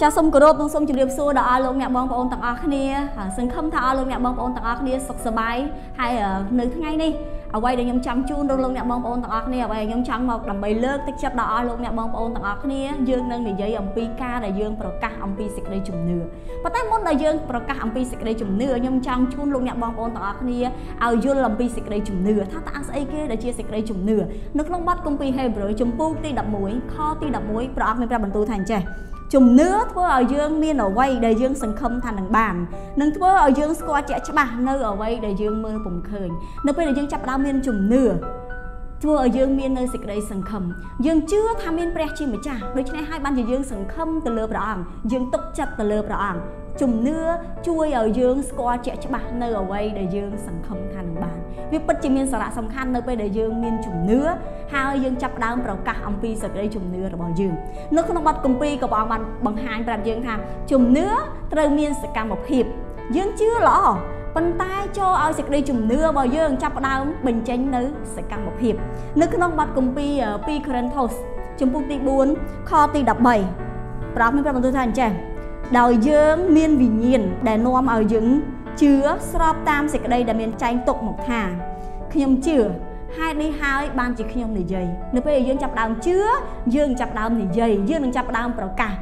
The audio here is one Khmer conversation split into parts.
ចាសសូមគោរពនិងសូមជម្រាបសួរដល់អស់លោកអ្នកបងប្អូនទាំងអស់គ្នាសង្ឃឹមថាអស់លោកអ្នកបងប្អូនទាំងអស់គ្នាសុខសប្បាយហើយនៅថ្ងៃនេះអ្វីដែលខ្ញុំចង់ជូនដល់លោកអ្នកបងប្អូនទាំងអស់គ្នាអ្វីដែលខ្ញុំចង់មកដើម្បីលើកទឹកចិត្តដល់អស់លោកអ្នកបងប្អូនទាំងអស់គ្នាយើងនឹងនិយាយអំពីការដែលយើងប្រកាសអំពីសេចក្តីជំនឿប៉ុន្តែមុនដែលយើងប្រកាសអំពីសេចក្តីជំនឿខ្ញុំចង់ជូនលោកអ្នកបងប្អូនទាំងអស់គ្នាឲ្យយល់អំពីសេចក្តីជំនឿថាតើស្អីគេដែលជាសេចក្តីជំនឿនៅក្នុងបទគម្ពីរហេព្រើរជំពូកទី11ខទី11ព្រះអង្គមានប្រាប់បន្ទូលថាអញ្ចេះ ជំនឿធ្វើឲ្យយើងមានអ្វីដែលយើងសង្ឃឹមថានឹងបាននឹងធ្វើឲ្យយើងស្គាល់ជាក់ច្បាស់នៅអ្វីដែលយើងមើលពុំឃើញនៅពេលដែលយើងចាប់ផ្ដើមមានជំនឿ ធ្វើឲ្យយើងមាននៅសេចក្តីសង្ឃឹមយើងជឿថាមានព្រះជាម្ចាស់ដូច្នេះហើយបានជាយើងសង្ឃឹមទៅលើព្រះអង្គយើងទុកចិត្តទៅលើព្រះអង្គជំនឿជួយឲ្យយើងស្គាល់ជាក់ច្បាស់នៅអ្វីដែលយើងសង្ឃឹមថានឹងបានវាពិតជាមានសារៈសំខាន់នៅពេលដែលយើងមានជំនឿហើយយើងចាប់ផ្ដើមប្រកាសអំពីសេចក្តីជំនឿរបស់យើងនៅក្នុងបទគម្ពីរក៏ព្រះអង្គបានបង្ហាញប្រាប់យើងថាជំនឿត្រូវមានសកម្មភាពយើងជឿល្អ ប៉ុន្តែចូលឲ្យសេចក្តីជំនឿរបស់យើងចាប់ផ្ដើមបញ្ចេញនៅសកម្មភាព នៅក្នុងបទគម្ពីរ2 Corinthos ជំពូកទី4ខទី13ព្រះមានប្រាប់បន្ទូលថាអញ្ចឹងដោយយើងមានវិញ្ញាណដែលនាំឲ្យយើងជឿស្របតាមសេចក្តីដែលមានចែងទុកមកថាខ្ញុំជឿហេតុនេះហើយបានជាខ្ញុំនិយាយនៅពេលយើងចាប់ដើមជឿយើងចាប់ដើមនិយាយយើងនឹងចាប់ដើមប្រកាស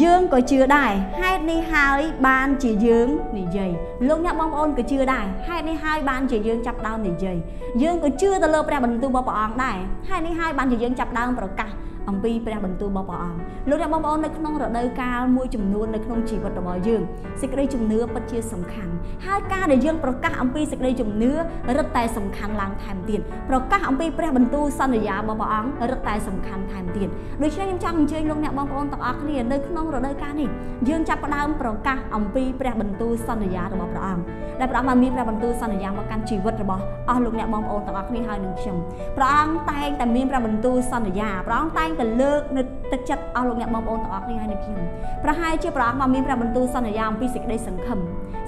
យើងក៏ជឿដែរហេតុនេះហើយបានជាយើងនិយាយលោកអ្នកបងប្អូនក៏ជឿដែរហេតុនេះហើយបានជាយើងចាប់ដើមនិយាយយើងក៏ជឿទៅលើព្រះបន្ទូលរបស់ព្រះអង្គដែរហេតុនេះហើយបានជាយើងចាប់ដើមប្រកាស អំពីព្រះបន្ទូលរបស់ព្រះអង្គលោកអ្នកបងប្អូននៅក្នុងរដូវកាលមួយចំនួននៅក្នុងជីវិតរបស់យើងសេចក្តីជំនឿពិតជាសំខាន់ហើយការដែលយើងប្រកាសអំពីសេចក្តីជំនឿរឹតតែសំខាន់ឡើងថែមទៀតប្រកាសអំពីព្រះបន្ទូលសន្យារបស់ព្រះអង្គរឹតតែសំខាន់ថែមទៀតដូច្នេះខ្ញុំចង់អញ្ជើញលោកអ្នកបងប្អូនទាំងអស់គ្នានៅក្នុងរដូវកាលនេះយើងចាប់ផ្ដើមប្រកាសអំពីព្រះបន្ទូលសន្យារបស់ព្រះអង្គដែលព្រះអង្គបានមានព្រះបន្ទូលសន្យាមកកាន់ជីវិតរបស់អស់លោកអ្នកបងប្អូនទាំងអស់គ្នាហើយនឹងខ្ញុំព្រះអង្គតែងតែមានព្រះបន្ទូលសន្យាព្រះអង្គតែងតែលើកនៅទឹកចិត្តអស់លោកអ្នកបងប្អូនទាំងអស់គ្នាហើយនឹងខ្ញុំប្រហែលជាព្រះអង្គបានមានព្រះបន្ទូលសន្យាអំពីសេចក្តីសង្ឃឹម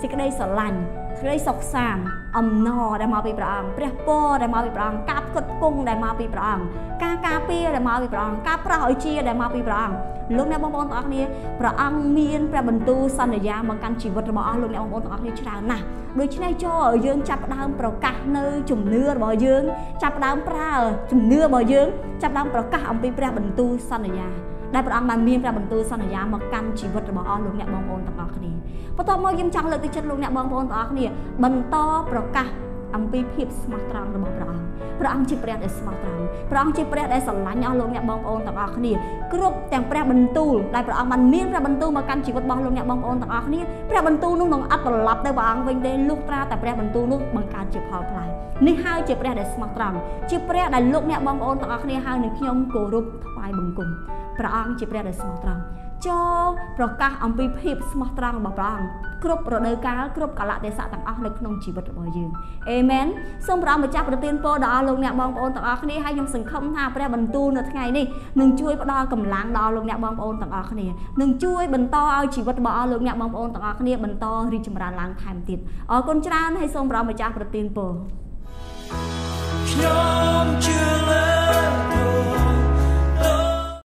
សេចក្តីស្រឡាញ់សេច ក្តីសុខសាន្តអំណរដែលមកពីព្រះអង្គព្រះពរដែលមកពីព្រះអង្គការផ្គត់ផ្គង់ដែលមកពីព្រះអង្គការការពារដែលមកពីព្រះអង្គការប្រោះឲ្យជាដែលមកពីព្រះអង្គលោកអ្នកបងប្អូនទាំងអស់គ្នាព្រះអង្គមានព្រះបន្ទូលសន្យាមកកាន់ជីវិតរបស់អស់លោកអ្នកបងប្អូនទាំងអស់គ្នាច្រើនណាស់ដូច្នេះចូលឲ្យយើងចាប់ផ្ដើមប្រកាសនៅជំនឿរបស់យើង ចាប់ផ្ដើមប្រើជំនឿរបស់យើងចាប់ផ្ដើមប្រកាសអំពីព្រះបន្ទូលសន្យា ដែលព្រះអង្គបានមានព្រះបន្ទូលសន្យាមកកាន់ជីវិតរបស់អស់លោកអ្នកបងប្អូនទាំងអស់គ្នាបន្ទាប់មកយើងចង់លើកទឹកចិត្តលោកអ្នកបងប្អូនទាំងអស់គ្នាបន្តប្រកាសអំពីភាពស្មោះត្រង់របស់ព្រះអង្គព្រះអង្គជាព្រះដែលស្មោះត្រង់ព្រះអង្គជាព្រះដែលស្រឡាញ់អស់លោកអ្នកបងប្អូនទាំងអស់គ្នាគ្រប់ទាំងព្រះបន្ទូលដែលព្រះអង្គបានមានព្រះបន្ទូលមកកាន់ជីវិតរបស់លោកអ្នកបងប្អូនទាំងអស់គ្នាព្រះបន្ទូលនោះនឹងអត់ត្រឡប់ទៅព្រះអង្គវិញទេលុះត្រាតែព្រះបន្ទូលនោះបង្កើតជាផលផ្លែ នេះហើយជាព្រះដែលស្មោះត្រង់ជាព្រះដែលលោកអ្នកបងប្អូនទាំងអស់គ្នាហើយនឹងខ្ញុំគោរពថ្វាយបង្គំព្រះអង្គជាព្រះដែលស្មោះត្រង់ចូលប្រកាសអំពីភាពស្មោះត្រង់របស់ព្រះអង្គគ្រប់រដូវកាលគ្រប់កាលៈទេសៈទាំងអស់នៅក្នុងជីវិតរបស់យើងអេមែនសូមព្រះអង្គម្ចាស់ប្រទានពរដល់លោកអ្នកបងប្អូនទាំងអស់គ្នាហើយខ្ញុំសង្ឃឹមថាព្រះបន្ទូលនៅថ្ងៃនេះនឹងជួយផ្ដល់កម្លាំងដល់លោកអ្នកបងប្អូនទាំងអស់គ្នានឹងជួយបន្តឲ្យជីវិតរបស់លោកអ្នកបងប្អូនទាំងអស់គ្នាបន្តរីកចម្រើនឡើងថែមទៀតអរគុណច្រើនហើយសូមព្រះអង្គម្ចាស់ប្រទានពរ ខ្ញុំជឿលើ